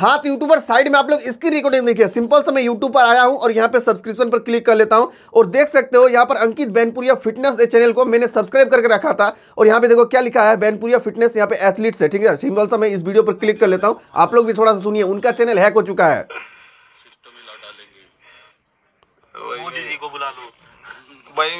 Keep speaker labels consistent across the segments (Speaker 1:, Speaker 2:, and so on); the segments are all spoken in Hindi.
Speaker 1: हाँ तो यूट्यूबर साइड में आप लोग इसकी रिकॉर्डिंग देखिए। सिंपल से मैं यूट्यूब पर आया हूँ और यहाँ पे सब्सक्रिप्शन पर क्लिक कर लेता हूँ। और देख सकते हो यहाँ पर अंकित बैनपुरिया फिटनेस चैनल को मैंने सब्सक्राइब करके रखा था। और यहाँ पे देखो क्या लिखा है बैनपुरिया फिटनेस यहाँ पे एथलीट्स है ठीक है? सिंपल से मैं इस वीडियो पर क्लिक कर लेता हूँ। आप लोग भी थोड़ा सा सुनिए उनका चैनल हैक हो चुका है।
Speaker 2: सिस्टम ला डालेंगे। मोदी जी को बुला लो।
Speaker 3: भाई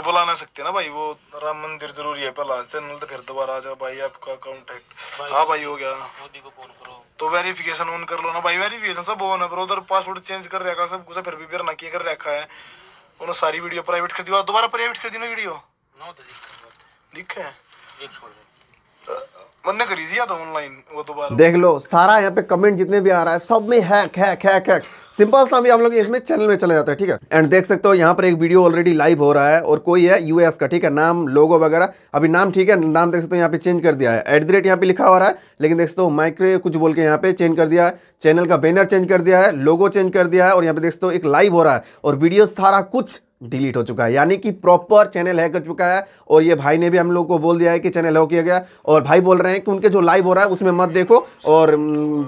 Speaker 3: बुला ना सकते ना भाई वो राम मंदिर ज़रूरी है पहला चैनल तो फिर दोबारा आ जाओ भाई आपका कॉन्टेक्ट हाँ। भाई हो गया।
Speaker 2: मोदी को फ़ोन करो।
Speaker 3: तो वेरिफिकेशन ऑन कर लो ना भाई वेरिफिकेशन सब ऑन है उधर पासवर्ड चेंज कर रखा सब कुछ फिर भी फिर ना किया कर रखा है। उन्होंने सारी वीडियो प्राइवेट कर दी और दोबारा प्राइवेट कर दी ना वीडियो
Speaker 2: नो तो
Speaker 3: दिख है?
Speaker 2: एक छोड़ दे।
Speaker 3: मैंने थी या तो ऑनलाइन वो दोबारा
Speaker 1: देख लो सारा यहाँ पे कमेंट जितने भी आ रहा है सब में hack hack hack hack simple सा भी हम लोग इसमें चैनल में चले जाते हैं ठीक है? एंड देख सकते हो यहाँ पर एक वीडियो ऑलरेडी लाइव हो रहा है और कोई है यूएस का ठीक है? नाम लोगो वगैरह। अभी नाम ठीक है नाम देख सकते हो यहाँ पे चेंज कर दिया है। एट द रेट यहाँ पे लिखा हुआ रहा है लेकिन देख सकते हो माइक्रो कुछ बोल के यहाँ पे चेंज कर दिया है। चैनल का बैनर चेंज कर दिया है लोगो चेंज कर दिया है और यहाँ पे देख सकते हो एक लाइव हो रहा है। और वीडियो सारा कुछ डिलीट हो चुका है। यानी कि प्रॉपर चैनल हैक हो चुका है और ये भाई ने भी हम लोग को बोल दिया है कि चैनल हैक किया गया। और भाई बोल रहे हैं कि उनके जो लाइव हो रहा है, उसमें मत देखो और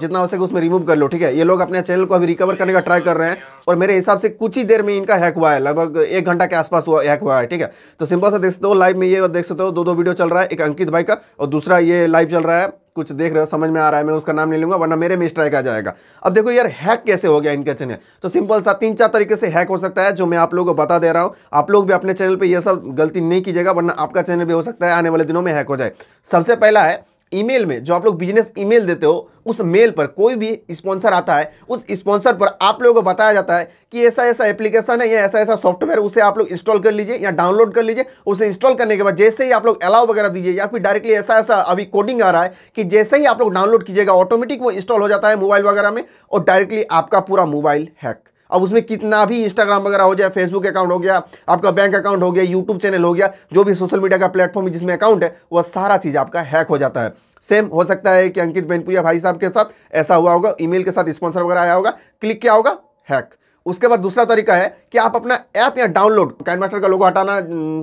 Speaker 1: जितना हो सके उसमें रिमूव कर लो, ठीक है? ये लोग अपने चैनल को अभी रिकवर करने का ट्राई कर रहे हैं और मेरे हिसाब से कुछ ही देर में इनका हैक हुआ है। लगभग एक घंटा के आसपास हुआ हैक हुआ है, ठीक है? तो सिंपल सा देख सकते हो लाइव में ये देख सकते हो दो दो वीडियो चल रहा है, एक अंकित भाई का और दूसरा ये लाइव चल रहा है। कुछ देख रहे हो, समझ में आ रहा है, मैं उसका नाम नहीं लूँगा, वरना मेरे में स्ट्राइक आ जाएगा। अब देखो यार हैक कैसे हो गया इनके चैनल तो सिंपल सा, तीन चार तरीके से हैक हो सकता है, जो मैं आप लोगों को बता दे रहा हूँ। आप लोग भी अपने चैनल पर यह सब गलती नहीं कीजिएगा, वरना आपका चैनल भी हो सकता है, आने वाले दिनों में हैक हो जाए। सबसे पहला है ईमेल में, जो आप लोग बिज़नेस ईमेल देते हो उस मेल पर कोई भी स्पॉन्सर आता है, उस स्पॉन्सर पर आप लोगों को बताया जाता है कि ऐसा ऐसा एप्लीकेशन है या ऐसा ऐसा सॉफ्टवेयर, उसे आप लोग इंस्टॉल कर लीजिए या डाउनलोड कर लीजिए, उसे इंस्टॉल करने के बाद जैसे ही आप लोग अलाउ वगैरह दीजिए या फिर डायरेक्टली ऐसा ऐसा अभी कोडिंग आ रहा है कि जैसे ही आप लोग डाउनलोड कीजिएगा ऑटोमेटिक वो इंस्टॉल हो जाता है मोबाइल वगैरह में और डायरेक्टली आपका पूरा मोबाइल हैक अब उसमें कितना भी इंस्टाग्राम वगैरह हो जाए फेसबुक अकाउंट हो गया, आपका बैंक अकाउंट हो गया यूट्यूब चैनल हो गया, जो भी सोशल मीडिया का प्लेटफॉर्म जिसमें अकाउंट है वह सारा चीज़ आपका हैक हो जाता है। सेम हो सकता है कि अंकित बेनपुरिया भाई साहब के साथ ऐसा हुआ होगा ईमेल के साथ स्पॉन्सर वगैरह आया होगा क्लिक किया होगा हैक उसके बाद दूसरा तरीका है कि आप अपना ऐप या डाउनलोड कैन मास्टर का लोगो हटाना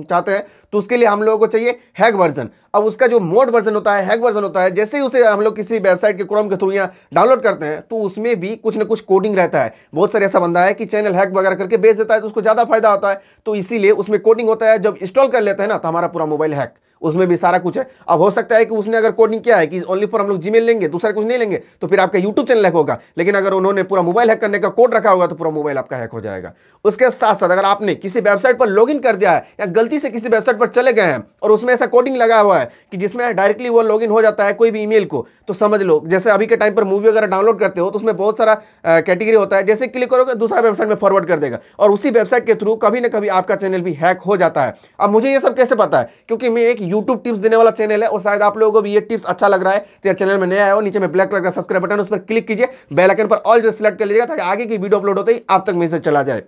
Speaker 1: चाहते हैं तो उसके लिए हम लोगों को चाहिए हैक वर्जन अब उसका जो मोड वर्जन होता है हैक वर्जन होता है, जैसे ही उसे हम लोग किसी वेबसाइट के क्रोम के थ्रू या डाउनलोड करते हैं तो उसमें भी कुछ ना कुछ कोडिंग रहता है. बहुत सारे ऐसा बंदा है कि चैनल हैक वगैरह करके बेच देता है तो उसको ज़्यादा फ़ायदा होता है तो इसीलिए उसमें कोडिंग होता है, जब इंस्टॉल कर लेते हैं ना तो हमारा पूरा मोबाइल हैक उसमें भी सारा कुछ है। अब हो सकता है कि उसने अगर कोडिंग किया है कि ओनली फॉर हम लोग जीमेल लेंगे, दूसरा कुछ नहीं लेंगे तो फिर आपका यूट्यूब चैनल हैक होगा। लेकिन अगर उन्होंने पूरा मोबाइल हैक करने का कोड रखा होगा तो पूरा मोबाइल आपका हैक हो जाएगा। उसके साथ साथ अगर आपने किसी वेबसाइट पर लॉगिन कर दिया है या गलती से किसी वेबसाइट पर चले गए हैं और उसमें ऐसा कोडिंग लगा हुआ है कि जिसमें डायरेक्टली वो लॉगिन हो जाता है कोई भी ईमेल को तो समझ लो, जैसे अभी के टाइम पर मूवी वगैरह डाउनलोड करते हो तो उसमें बहुत सारा कैटेगरी होता है। जैसे क्लिक करोगे, दूसरा वेबसाइट में फॉरवर्ड कर देगा। और उसी वेबसाइट के थ्रू कभी ना कभी आपका चैनल भी हैक हो जाता है। अब मुझे ये सब कैसे पता है? क्योंकि मैं एक यूट्यूब टिप्स देने वाला चैनल है और शायद आप लोगों को भी ये टिप्स अच्छा लग रहा है। तो यार चैनल में नया है नीचे में ब्लैक कलर का सब्सक्राइब बटन उस पर क्लिक कीजिए। बेल आइकन पर ऑल जो सिलेक्ट कर लीजिएगा ताकि आगे की वीडियो अपलोड होते ही आप तक मैसेज चला जाए।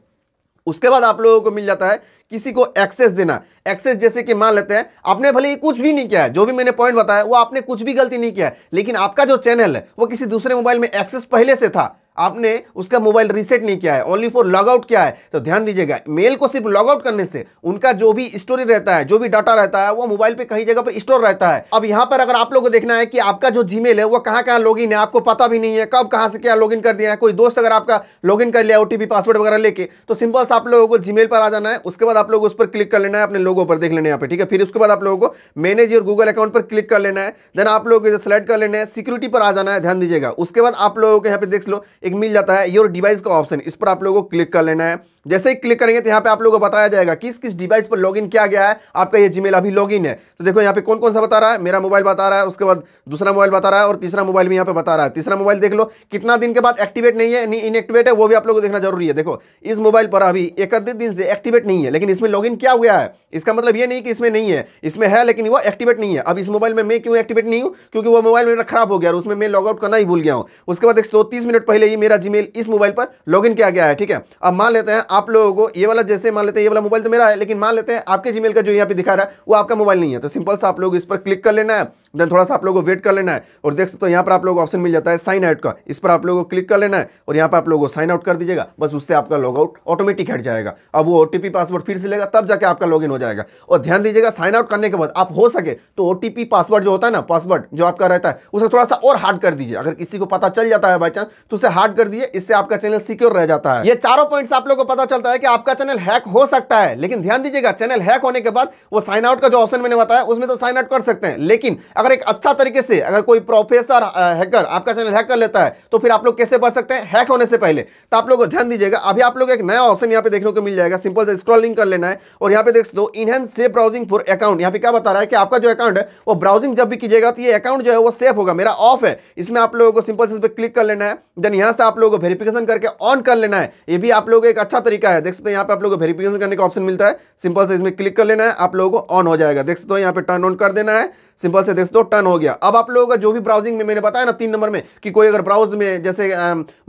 Speaker 1: उसके बाद आप लोगों को मिल जाता है किसी को एक्सेस देना। एक्सेस जैसे कि मान लेते हैं, आपने भले ही कुछ भी नहीं किया है, जो भी मैंने पॉइंट बताया, वो आपने कुछ भी गलती नहीं किया है, लेकिन आपका जो चैनल है, वो किसी दूसरे मोबाइल में एक्सेस पहले से था आपने उसका मोबाइल रीसेट नहीं किया है ओनली फॉर लॉग आउट किया है तो ध्यान दीजिएगा मेल को सिर्फ़ लॉग आउट करने से उनका जो भी स्टोरी रहता है, जो भी डाटा रहता है, वो मोबाइल पे कहीं जगह पर स्टोर रहता है। अब यहाँ पर अगर आप लोगों को देखना है कि आपका जो जीमेल है, वो कहाँ कहाँ लॉगिन है, आपको पता भी नहीं है, कब कहाँ से क्या लॉगिन कर दिया है, कोई दोस्त अगर आपका लॉगिन कर लिया ओटीपी पासवर्ड वगैरह लेके तो सिंपल से आप लोगों को जीमेल पर आ जाना है, उसके बाद आप लोग उस पर क्लिक कर लेना है, अपने लोगों पर देख लेना यहाँ पे, ठीक है? फिर उसके बाद आप लोगों को मैनेज और गूगल अकाउंट पर क्लिक कर लेना है देन आप लोग सेलेक्ट कर लेना है सिक्योरिटी पर आ जाना है, ध्यान दीजिएगा। उसके बाद आप लोगों को यहाँ पे देख लो एक मिल जाता है योर डिवाइस का ऑप्शन इस पर आप लोगों को क्लिक कर लेना है। जैसे ही क्लिक करेंगे तो यहाँ पे आप लोगों को बताया जाएगा किस किस डिवाइस पर लॉगिन किया गया है। आपका ये जीमेल अभी लॉगिन है। तो देखो यहाँ पे कौन कौन सा बता रहा है? मेरा मोबाइल बता रहा है, उसके बाद दूसरा मोबाइल बता रहा है और तीसरा मोबाइल भी यहाँ पे बता रहा है। तीसरा मोबाइल देख लो, कितना दिन के बाद एक्टिवेट नहीं है इनएक्टिवेट है, वो भी आप लोगों को देखना ज़रूरी है। देखो, इस मोबाइल पर अभी इकतीस दिन से एक्टिवेट नहीं है, लेकिन इसमें लॉगिन क्या हुआ है। इसका मतलब ये नहीं कि इसमें नहीं है। इसमें है, लेकिन वो एक्टिवेट नहीं है। अब इस मोबाइल में मैं क्यों एक्टिवेट नहीं हूँ? क्योंकि वो मोबाइल मेरा खराब हो गया और उसमें मैं लॉग आउट करना ही भूल गया हूँ। उसके बाद एक सौ तीस मिनट पहले ही मेरा जीमेल इस मोबाइल पर लॉगिन किया गया है, ठीक है? अब मान लेते हैं आप लोगों को ये वाला जैसे मान लेते हैं, ये वाला मोबाइल तो मेरा है, लेकिन मान लेते हैं आपके जीमेल का जो यहाँ पे दिखा रहा है, वो आपका मोबाइल नहीं है। तो सिंपल सा आप लोग इस पर क्लिक कर लेना है देन थोड़ा सा आप लोगों को वेट कर लेना है, और देख सकते हो यहाँ पर आप लोगों ऑप्शन मिल जाता है साइन आउट का। इस पर आप लोगों को क्लिक कर लेना है, और यहाँ पर आप लोगों को साइन आउट कर दीजिएगा, बस उससे आपका लॉग आउट ऑटोमेटिक हट जाएगा। अब वो ओटीपी पासवर्ड फिर से लेगा, तब जाके आपका लॉगिन हो जाएगा। और ध्यान दीजिएगा साइन आउट करने के बाद आप हो सके तो ओटीपी पासवर्ड जो होता है ना पासवर्ड जो आपका रहता है, उसे थोड़ा सा और हार्ड कर दीजिए। अगर किसी को पता चल जाता है बाई चांस तो उसे हार्ड कर दीजिए, इससे आपका चैनल सिक्योर रह जाता है। ये चारों पॉइंट्स आप लोगों को पता चलता है कि आपका चैनल हैक हो सकता है, लेकिन ध्यान दीजिएगा, चैनल हैक होने के बाद वो साइन आउट का जो ऑप्शन मैंने बताया, उसमें तो साइन आउट कर सकते हैं। लेकिन अगर एक अच्छा तरीके से अगर कोई प्रोफेसर हैकर आपका चैनल हैक कर लेता है तो फिर आप लोग कैसे बच सकते हैं? हैक होने से पहले। तो आप लोग ध्यान दीजिएगा, अभी आप लोग एक नया ऑप्शन यहाँ पे देखने को मिल जाएगा। सिंपल से स्क्रॉलिंग कर लेना है और यहाँ पे देख दो enhance safe browsing for account यहाँ पे क्या बता रहा है कि आपका जो अकाउंट है, वो ब्राउजिंग जब भी कीजिएगा तो ये अकाउंट जो है वो सेफ़ होगा, मेरा ऑफ़ है। इसमें आप लोगों को सिंपल से इस पर क्लिक कर लेना है। देन यहाँ से आप लोगों को वेरिफिकेशन करके ऑन कर लेना है। ये भी आप लोगों एक अच्छा है। देख सकते हैं यहाँ पे आप लोगों को वेरिफिकेशन करने का ऑप्शन मिलता है। सिंपल से इसमें क्लिक कर लेना है, आप लोगों को ऑन हो जाएगा। देख सकते हो यहाँ पे टर्न ऑन कर देना है। सिंपल से देख सकते हो टर्न हो गया। अब आप लोगों का जो भी ब्राउजिंग में मैंने बताया ना तीन नंबर में कि कोई अगर ब्राउज में जैसे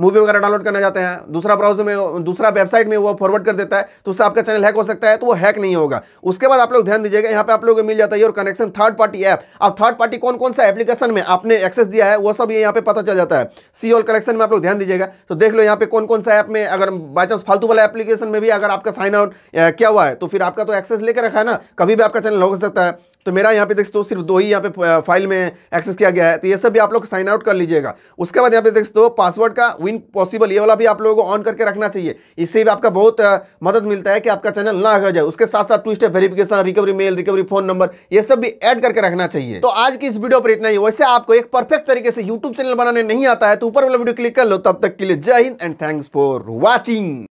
Speaker 1: मूवी वगैरह डाउनलोड करना चाहते हैं, दूसरा ब्राउज में, दूसरा वेबसाइट में वो फॉरवर्ड कर देता है तो उससे आपका चैनल हैक हो सकता है तो वो हैक नहीं होगा। उसके बाद आप लोग ध्यान दीजिएगा, यहाँ पे आप लोगों को मिल जाता है और कनेक्शन थर्ड पार्टी ऐप अब थर्ड पार्टी कौन कौन सा एप्लीकेशन में आपने एक्सेस दिया है, वो सब ये यहाँ पे पता चल जाता है। सी ऑल कलेक्शन में आप लोग ध्यान दीजिएगा। तो देख लो यहाँ पे कौन कौन सा ऐप में अगर बाई चांस फालतू वाला एप्लीकेशन में भी अगर आपका साइन आउट किया हुआ है तो फिर आपका तो एक्सेस लेकर रखा है ना? कभी भी आपका चैनल हो सकता है। तो मेरा यहाँ पे देख तो सिर्फ़ दो ही यहाँ पे फ़ाइल में एक्सेस किया गया है। तो ये सब भी आप लोग साइन आउट कर लीजिएगा। उसके बाद यहाँ पे देख तो पासवर्ड का विन पॉसिबल ये वाला भी आप लोगों को ऑन करके रखना चाहिए। इससे भी आपका बहुत मदद मिलता है कि आपका चैनल ना हो जाए। उसके साथ साथ two step verification recovery mail recovery phone number ये सब भी ऐड करके रखना चाहिए। तो आज की इस वीडियो पर इतना ही। वैसे आपको एक परफेक्ट तरीके से यूट्यूब चैनल बनाने नहीं आता है तो ऊपर वाला वीडियो क्लिक कर लो। तब तक के लिए जय हिंद एंड थैंक्स फॉर वॉचिंग